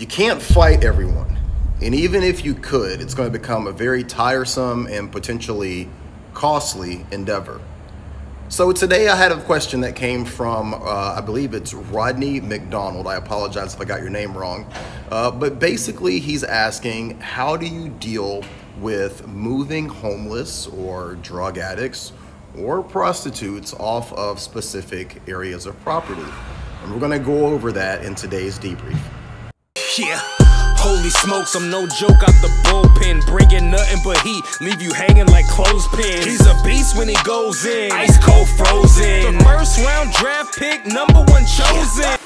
You can't fight everyone. And even if you could, it's going to become a very tiresome and potentially costly endeavor. So today I had a question that came from, uh, I believe it's Rodney McDonald. I apologize if I got your name wrong. Uh, but basically, he's asking how do you deal with moving homeless or drug addicts or prostitutes off of specific areas of property? And we're going to go over that in today's debrief. Yeah. Holy smokes, I'm no joke out the bullpen. Bringing nothing but heat, leave you hanging like clothespins. He's a beast when he goes in, ice cold frozen. The first round draft pick, number one chosen.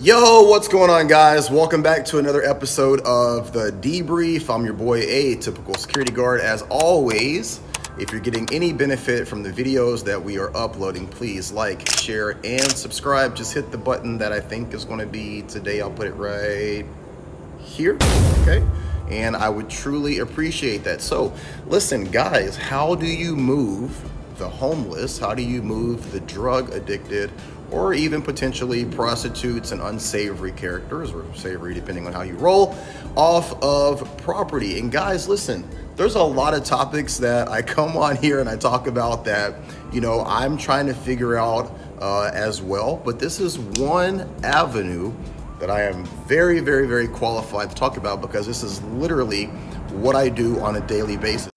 Yo, what's going on, guys? Welcome back to another episode of the debrief. I'm your boy, A typical security guard, as always. If you're getting any benefit from the videos that we are uploading, please like, share, and subscribe. Just hit the button that I think is going to be today. I'll put it right here, okay? And I would truly appreciate that. So, listen, guys, how do you move the homeless? How do you move the drug addicted? Or even potentially prostitutes and unsavory characters, or savory depending on how you roll, off of property. And guys, listen, there's a lot of topics that I come on here and I talk about that, you know, I'm trying to figure out uh, as well. But this is one avenue that I am very, very, very qualified to talk about because this is literally what I do on a daily basis.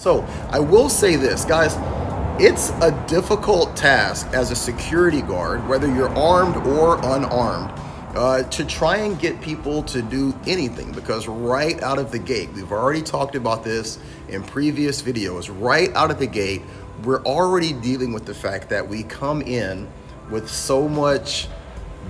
So I will say this, guys, it's a difficult task as a security guard, whether you're armed or unarmed, uh, to try and get people to do anything because right out of the gate, we've already talked about this in previous videos, right out of the gate, we're already dealing with the fact that we come in with so much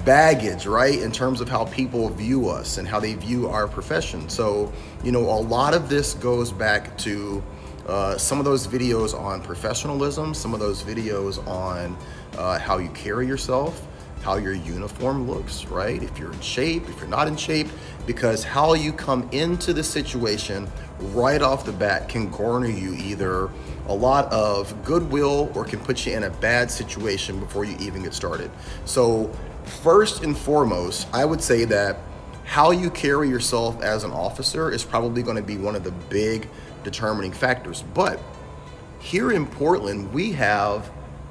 baggage, right, in terms of how people view us and how they view our profession. So, you know, a lot of this goes back to uh, some of those videos on professionalism, some of those videos on uh, how you carry yourself, how your uniform looks, right? If you're in shape, if you're not in shape, because how you come into the situation right off the bat can garner you either a lot of goodwill or can put you in a bad situation before you even get started. So, first and foremost, I would say that how you carry yourself as an officer is probably going to be one of the big determining factors. But here in Portland, we have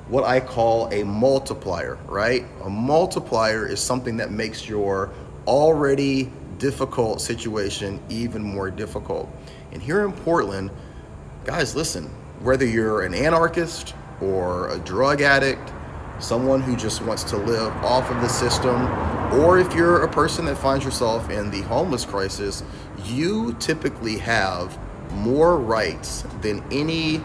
what I call a multiplier, right? A multiplier is something that makes your already difficult situation even more difficult. And here in Portland, guys, listen, whether you're an anarchist or a drug addict, someone who just wants to live off of the system, or if you're a person that finds yourself in the homeless crisis, you typically have more rights than any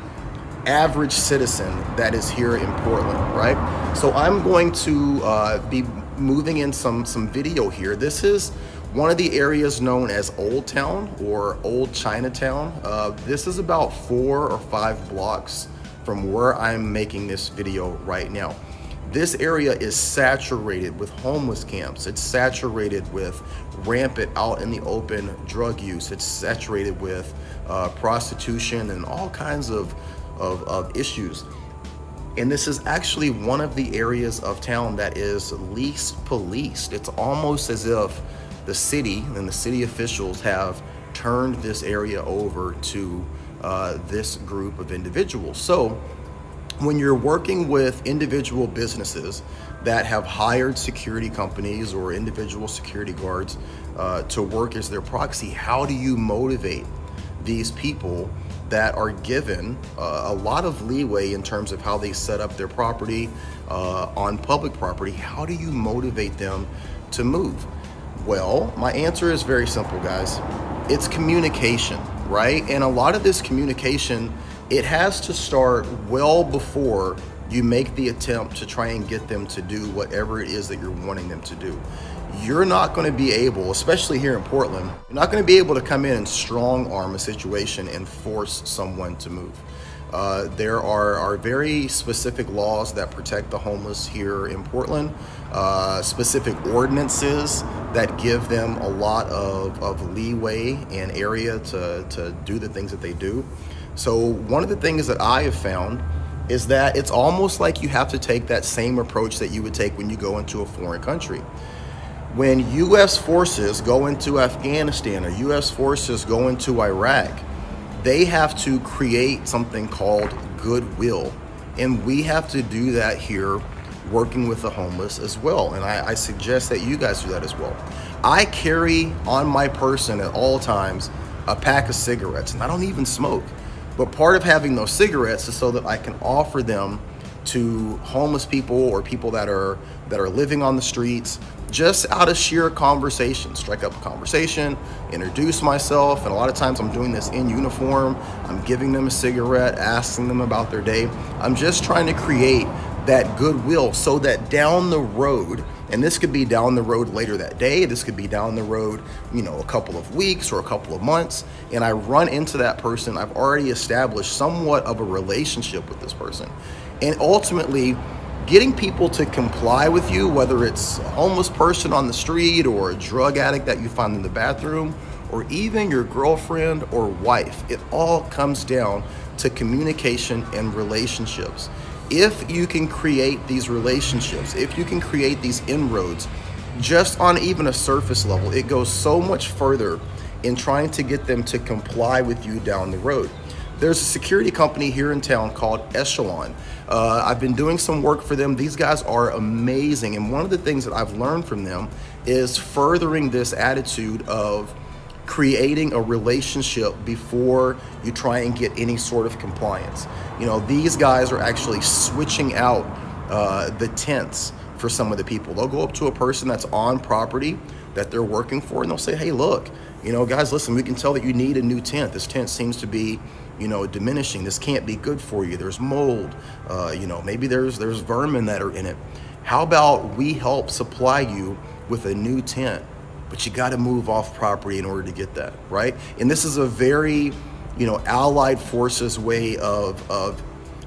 average citizen that is here in Portland, right? So I'm going to uh, be moving in some, some video here. This is one of the areas known as Old Town or Old Chinatown. Uh, this is about four or five blocks from where I'm making this video right now. This area is saturated with homeless camps. It's saturated with rampant out in the open drug use. It's saturated with uh, prostitution and all kinds of of, of issues. And this is actually one of the areas of town that is least policed. It's almost as if the city and the city officials have turned this area over to uh, this group of individuals. So when you're working with individual businesses that have hired security companies or individual security guards uh, to work as their proxy, how do you motivate these people that are given uh, a lot of leeway in terms of how they set up their property uh, on public property. How do you motivate them to move? Well, my answer is very simple, guys. It's communication, right? And a lot of this communication, it has to start well before you make the attempt to try and get them to do whatever it is that you're wanting them to do you're not going to be able, especially here in Portland, you're not going to be able to come in and strong arm a situation and force someone to move. Uh, there are, are very specific laws that protect the homeless here in Portland, uh, specific ordinances that give them a lot of, of leeway and area to, to do the things that they do. So, one of the things that I have found is that it's almost like you have to take that same approach that you would take when you go into a foreign country. When US forces go into Afghanistan or US forces go into Iraq, they have to create something called goodwill. And we have to do that here working with the homeless as well. And I, I, suggest that you guys do that as well. I carry on my person at all times a pack of cigarettes, and I don't even smoke. But part of having those cigarettes is so that I can offer them to homeless people or people that are that are living on the streets just out of sheer conversation strike up a conversation introduce myself and a lot of times i'm doing this in uniform i'm giving them a cigarette asking them about their day i'm just trying to create that goodwill so that down the road and this could be down the road later that day this could be down the road you know a couple of weeks or a couple of months and i run into that person i've already established somewhat of a relationship with this person and ultimately getting people to comply with you, whether it's a homeless person on the street or a drug addict that you find in the bathroom, or even your girlfriend or wife, it all comes down to communication and relationships. If you can create these relationships, if you can create these inroads, just on even a surface level, it goes so much further in trying to get them to comply with you down the road. There's a security company here in town called Echelon. Uh, I've been doing some work for them. These guys are amazing. And one of the things that I've learned from them is furthering this attitude of creating a relationship before you try and get any sort of compliance. You know, these guys are actually switching out uh, the tents for some of the people. They'll go up to a person that's on property that they're working for and they'll say, hey, look, you know, guys, listen, we can tell that you need a new tent. This tent seems to be you know, diminishing. This can't be good for you. There's mold. Uh, you know, maybe there's there's vermin that are in it. How about we help supply you with a new tent? But you got to move off property in order to get that, right? And this is a very, you know, allied forces way of of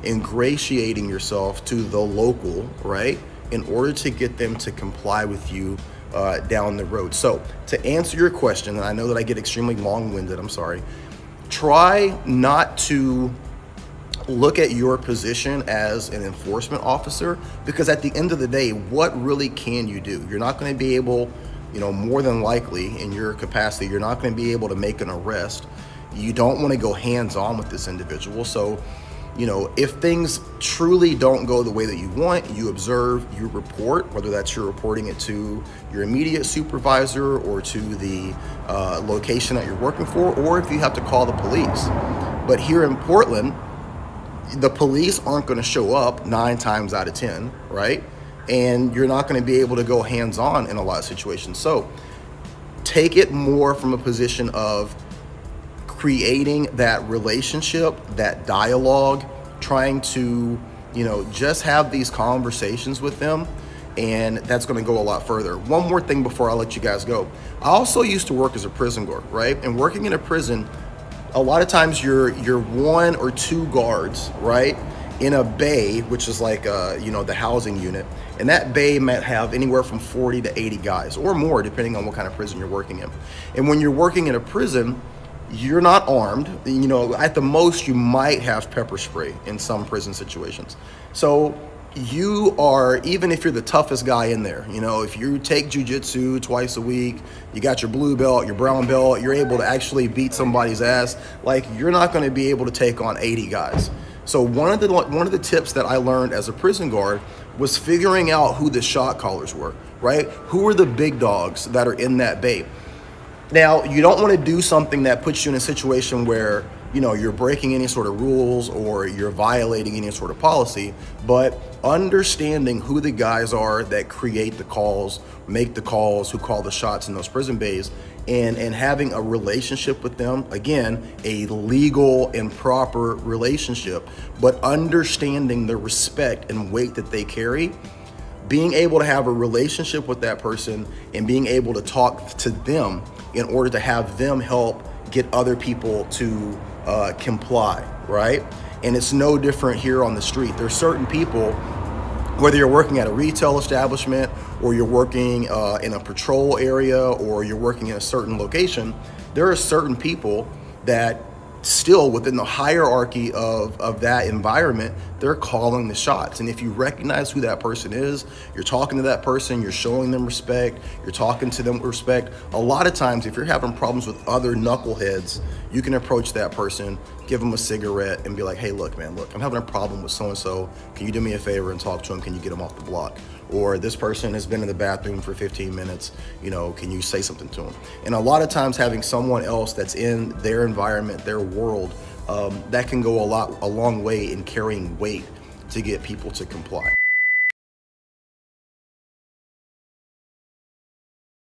ingratiating yourself to the local, right? In order to get them to comply with you uh, down the road. So, to answer your question, and I know that I get extremely long winded, I'm sorry try not to look at your position as an enforcement officer because at the end of the day what really can you do you're not going to be able you know more than likely in your capacity you're not going to be able to make an arrest you don't want to go hands on with this individual so you know, if things truly don't go the way that you want, you observe, you report, whether that's you're reporting it to your immediate supervisor or to the uh, location that you're working for, or if you have to call the police. But here in Portland, the police aren't going to show up nine times out of 10, right? And you're not going to be able to go hands on in a lot of situations. So take it more from a position of creating that relationship, that dialogue, trying to, you know, just have these conversations with them. And that's going to go a lot further. One more thing before I let you guys go. I also used to work as a prison guard, right? And working in a prison, a lot of times you're you're one or two guards, right? In a bay, which is like uh, you know the housing unit, and that bay might have anywhere from 40 to 80 guys or more, depending on what kind of prison you're working in. And when you're working in a prison, you're not armed. You know, at the most, you might have pepper spray in some prison situations. So you are, even if you're the toughest guy in there, you know, if you take jujitsu twice a week, you got your blue belt, your brown belt, you're able to actually beat somebody's ass, like you're not going to be able to take on 80 guys. So one of the one of the tips that I learned as a prison guard was figuring out who the shot callers were, right? Who are the big dogs that are in that bay? Now, you don't want to do something that puts you in a situation where, you know, you're breaking any sort of rules or you're violating any sort of policy, but understanding who the guys are that create the calls, make the calls, who call the shots in those prison bays, and, and having a relationship with them, again, a legal and proper relationship, but understanding the respect and weight that they carry being able to have a relationship with that person and being able to talk to them in order to have them help get other people to uh, comply, right? And it's no different here on the street. There's certain people, whether you're working at a retail establishment or you're working uh, in a patrol area or you're working in a certain location, there are certain people that still within the hierarchy of, of that environment, they're calling the shots. And if you recognize who that person is, you're talking to that person, you're showing them respect, you're talking to them with respect. A lot of times, if you're having problems with other knuckleheads, you can approach that person, give them a cigarette, and be like, hey, look, man, look, I'm having a problem with so and so. Can you do me a favor and talk to him? Can you get him off the block? Or this person has been in the bathroom for 15 minutes, you know, can you say something to him? And a lot of times, having someone else that's in their environment, their world, um, that can go a lot, a long way in carrying weight to get people to comply.